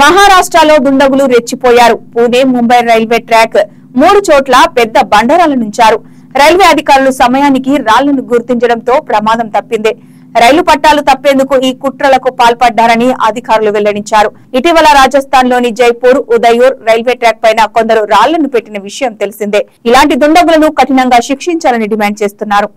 మహారాష్ట్రలో దుండగులు రెచ్చిపోయారు. పూణే ముంబై రైల్వే ట్రాక్ మూడు చోట్ల పెద్ద బండరాల నుంచారు. రైల్వే అధికారులు సమయానికి రాళ్ళను గుర్తించడంతో ప్రమాదం తప్పింది. రైలు పట్టాలు తప్పేందుకు ఈ కుట్రలకు పాల్పడ్డారని అధికారులు వెల్లడించారు. ఇటీవల రాజస్థాన్లోని జైపూర్ ఉదయూర్ రైల్వే ట్రాక్ పైన కొందరు రాళ్ళను పెట్టిన విషయం తెలిసిందే. ఇలాంటి దుండగులను కఠినంగా శిక్షించాలని డిమాండ్ చేస్తున్నారు.